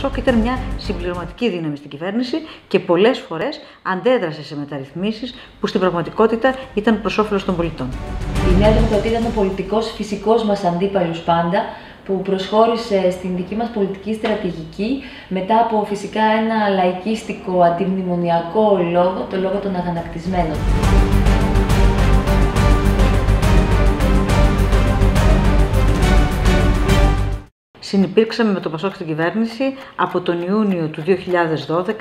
Πασόκ ήταν μια συμπληρωματική δύναμη στην κυβέρνηση και πολλές φορές αντέδρασε σε μεταρρυθμίσεις που στην πραγματικότητα ήταν προς όφελος των πολιτών. Η Νέα Δημοκρατία ήταν ο πολιτικός φυσικός μας αντίπαλος πάντα, που προσχώρησε στην δική μας πολιτική στρατηγική μετά από φυσικά ένα λαϊκίστικο αντιμνημονιακό λόγο, το λόγο των αγανακτισμένων. Συνυπήρξαμε με το Πασόκ στην κυβέρνηση από τον Ιούνιο του 2012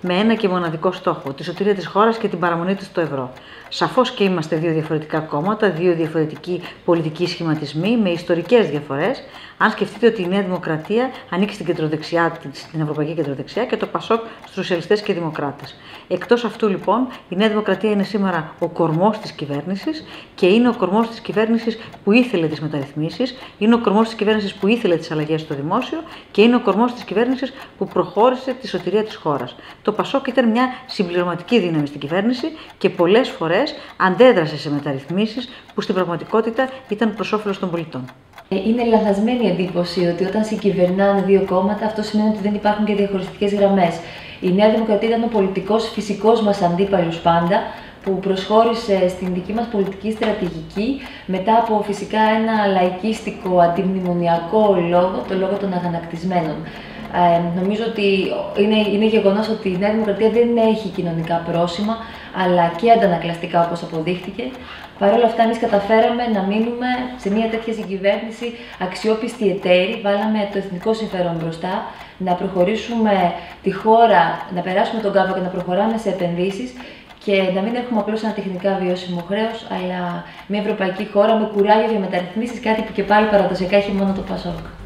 με ένα και μοναδικό στόχο, τη σωτηρία της χώρας και την παραμονή της στο ευρώ. Σαφώς και είμαστε δύο διαφορετικά κόμματα, δύο διαφορετικοί πολιτικοί σχηματισμοί με ιστορικές διαφορές. Αν σκεφτείτε ότι η Νέα Δημοκρατία ανήκει στην, κεντροδεξιά, στην Ευρωπαϊκή Κεντροδεξιά και το Πασόκ στους Σοσιαλιστές και Δημοκράτες. Εκτός αυτού λοιπόν, η Νέα Δημοκρατία είναι σήμερα ο κορμός της κυβέρνησης και είναι ο κορμός της κυβέρνησης που ήθελε τις μεταρρυθμίσεις, είναι ο κορμός της κυβέρνησης που ήθελε τις αλλαγές στο δημόσιο και είναι ο κορμός της κυβέρνησης που προχώρησε τη σωτηρία της χώρας. Το Πασόκ ήταν μια συμπληρωματική δύναμη στην κυβέρνηση και πολλές φορές αντέδρασε σε μεταρρυθμίσεις που στην πραγματικότητα ήταν προς όφελος των πολιτών. Ε, είναι λαθασμένη η εντύπωση ότι όταν συγκυβερνάνε δύο κόμματα, αυτό σημαίνει ότι δεν υπάρχουν και διαχωριστικές γραμμές. Η Νέα Δημοκρατία ήταν ο πολιτικός φυσικός μας αντίπαλος πάντα, που προσχώρησε στην δική μας πολιτική στρατηγική μετά από φυσικά ένα λαϊκίστικο αντιμνημονιακό λόγο, το λόγο των αγανακτισμένων. Ε, νομίζω ότι είναι, είναι γεγονός ότι η Νέα Δημοκρατία δεν έχει κοινωνικά πρόσημα, αλλά και αντανακλαστικά όπως αποδείχτηκε. Παρ' όλα αυτά, εμείς καταφέραμε να μείνουμε σε μια τέτοια συγκυβέρνηση αξιόπιστη εταίρη. Βάλαμε το εθνικό συμφέρον μπροστά, να προχωρήσουμε τη χώρα, να περάσουμε τον κάβο και να προχωράμε σε επενδύσεις και να μην έχουμε απλώς ένα τεχνικά βιώσιμο χρέος, αλλά μια ευρωπαϊκή χώρα με κουράγιο για μεταρρυθμίσεις, κάτι που και πάλι παραδοσιακά έχει μόνο το Πασόκ.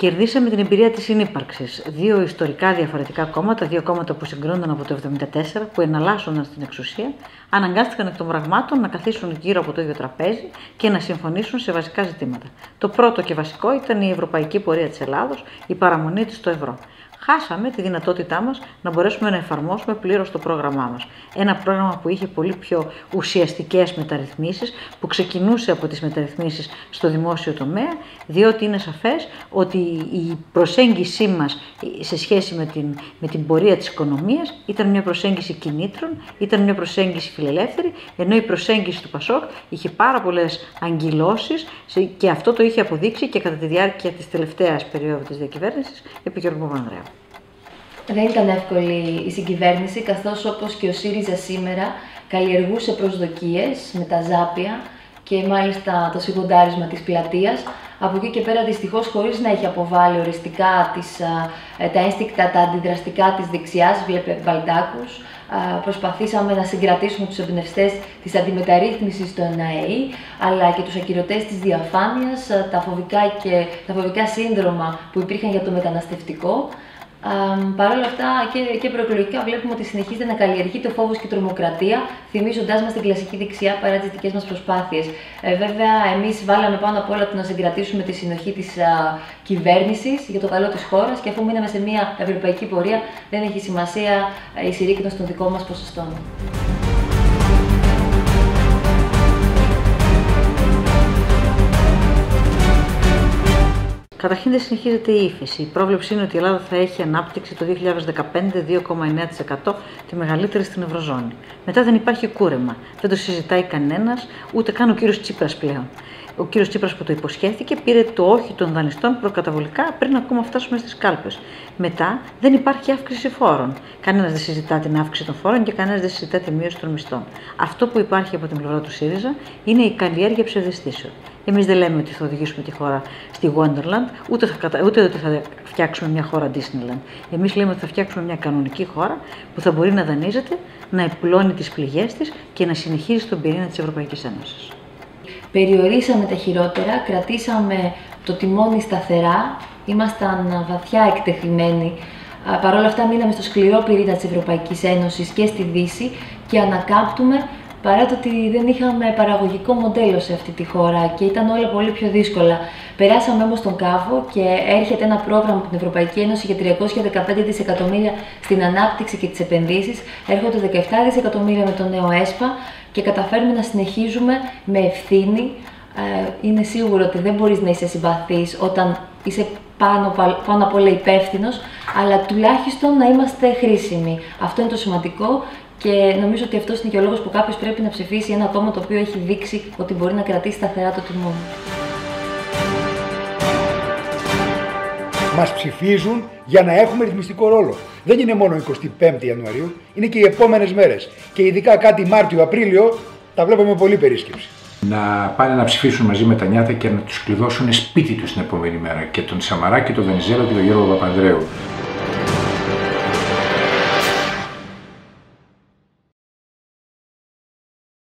Κερδίσαμε την εμπειρία της συνύπαρξης. Δύο ιστορικά διαφορετικά κόμματα, δύο κόμματα που συγκρίνονταν από το 1974, που εναλλάσσονταν στην εξουσία, αναγκάστηκαν εκ των πραγμάτων να καθίσουν γύρω από το ίδιο τραπέζι και να συμφωνήσουν σε βασικά ζητήματα. Το πρώτο και βασικό ήταν η ευρωπαϊκή πορεία της Ελλάδος, η παραμονή της στο ευρώ χάσαμε τη δυνατότητά μας να μπορέσουμε να εφαρμόσουμε πλήρως το πρόγραμμά μας. Ένα πρόγραμμα που είχε πολύ πιο ουσιαστικές μεταρρυθμίσεις, που ξεκινούσε από τις μεταρρυθμίσεις στο δημόσιο τομέα, διότι είναι σαφές ότι η προσέγγιση μας σε σχέση με την, με την πορεία της οικονομίας ήταν μια προσέγγιση κινήτρων, ήταν μια προσέγγιση φιλελεύθερη, ενώ η προσέγγιση του Πασόκ είχε πάρα πολλές αγκυλώσεις και αυτό το είχε αποδείξει και κατά τη διάρκεια της τελευταίας περίοδου της διακυβέρνησης επί Γιώργου Παπανδρέου. Δεν ήταν εύκολη η συγκυβέρνηση, καθώς όπως και ο ΣΥΡΙΖΑ σήμερα καλλιεργούσε προσδοκίες με τα ζάπια και μάλιστα το σιγοντάρισμα της πλατείας. Από εκεί και πέρα δυστυχώς χωρίς να έχει αποβάλει οριστικά τις, ε, τα ένστικτα, τα αντιδραστικά της δεξιάς, βλέπε Βαλτάκους, προσπαθήσαμε να συγκρατήσουμε τους εμπνευστές της αντιμεταρρύθμισης στο ΕΝΑΕΗ, αλλά και τους ακυρωτές της διαφάνειας, τα φοβικά, και, τα φοβικά σύνδρομα που υπήρχαν για το μεταναστευτικό. Παρ' όλα αυτά και, και προεκλογικά βλέπουμε ότι συνεχίζεται να καλλιεργείται ο φόβος και η τρομοκρατία, θυμίζοντάς μας την κλασική δεξιά παρά τις δικές μας προσπάθειες. Ε, βέβαια, εμείς βάλαμε πάνω απ' όλα το να συγκρατήσουμε τη συνοχή της κυβέρνησης για το καλό της χώρας και αφού μείναμε σε μια ευρωπαϊκή πορεία, δεν έχει σημασία ε, η συρρήκνωση των δικών μας ποσοστών. Καταρχήν δεν συνεχίζεται η ύφεση. Η πρόβλεψη είναι ότι η Ελλάδα θα έχει ανάπτυξη το 2015 2,9%, τη μεγαλύτερη στην Ευρωζώνη. Μετά δεν υπάρχει κούρεμα. Δεν το συζητάει κανένας, ούτε καν ο κύριος Τσίπρας πλέον. Ο κύριος Τσίπρας που το υποσχέθηκε πήρε το όχι των δανειστών προκαταβολικά πριν ακόμα φτάσουμε στις κάλπες. Μετά δεν υπάρχει αύξηση φόρων. Κανένας δεν συζητά την αύξηση των φόρων και κανένας δεν συζητά τη μείωση των μισθών. Αυτό που υπάρχει από την πλευρά του ΣΥΡΙΖΑ είναι η καλλιέργεια ψευδεστήσεων. Εμείς δεν λέμε ότι θα οδηγήσουμε τη χώρα στη Wonderland, ούτε, θα, ούτε ότι θα φτιάξουμε μια χώρα Disneyland. Εμείς λέμε ότι θα φτιάξουμε μια κανονική χώρα που θα μπορεί να δανείζεται, να επουλώνει τις πληγές της και να συνεχίζει τον πυρήνα της Ευρωπαϊκής Ένωσης. Περιορίσαμε τα χειρότερα, κρατήσαμε το τιμόνι σταθερά, ήμασταν βαθιά εκτεθειμένοι. Παρ' όλα αυτά μείναμε στο σκληρό πυρήνα της Ευρωπαϊκής Ένωσης και στη Δύση και ανακάπτουμε παρά το ότι δεν είχαμε παραγωγικό μοντέλο σε αυτή τη χώρα και ήταν όλα πολύ πιο δύσκολα. Περάσαμε όμως τον κάβο και έρχεται ένα πρόγραμμα από την Ευρωπαϊκή Ένωση για 315 δισεκατομμύρια στην ανάπτυξη και τις επενδύσεις. Έρχονται 17 δισεκατομμύρια με το νέο ΕΣΠΑ και καταφέρουμε να συνεχίζουμε με ευθύνη. Ε, είναι σίγουρο ότι δεν μπορείς να είσαι συμπαθής όταν είσαι πάνω, πάνω απ' όλα υπεύθυνος, αλλά τουλάχιστον να είμαστε χρήσιμοι. Αυτό είναι το σημαντικό και νομίζω ότι αυτός είναι και ο λόγος που κάποιος πρέπει να ψηφίσει ένα κόμμα το οποίο έχει δείξει ότι μπορεί να κρατήσει σταθερά το τιμόνι. Μας ψηφίζουν για να έχουμε ρυθμιστικό ρόλο. Δεν είναι μόνο 25 Ιανουαρίου, είναι και οι επόμενες μέρες. Και ειδικά κάτι Μάρτιο-Απρίλιο τα βλέπουμε πολύ περίσκεψη. Να πάνε να ψηφίσουν μαζί με τα νιάτα και να τους κλειδώσουν σπίτι τους την επόμενη μέρα. Και τον Σαμαρά και τον Βενιζέλο και τον Γιώργο Παπανδρέου.